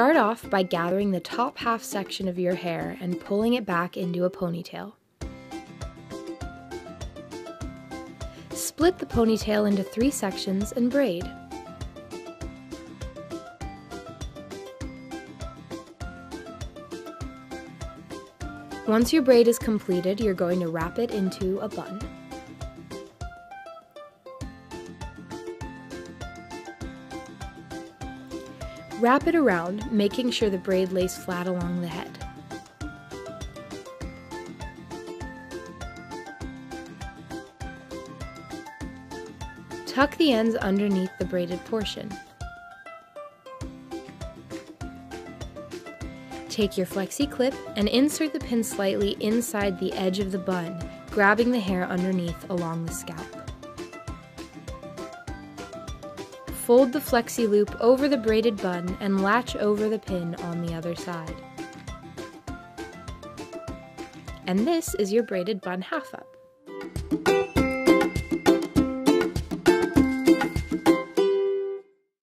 Start off by gathering the top half section of your hair and pulling it back into a ponytail. Split the ponytail into three sections and braid. Once your braid is completed, you're going to wrap it into a bun. Wrap it around, making sure the braid lays flat along the head. Tuck the ends underneath the braided portion. Take your flexi clip and insert the pin slightly inside the edge of the bun, grabbing the hair underneath along the scalp. Fold the flexi loop over the braided bun and latch over the pin on the other side. And this is your braided bun half up.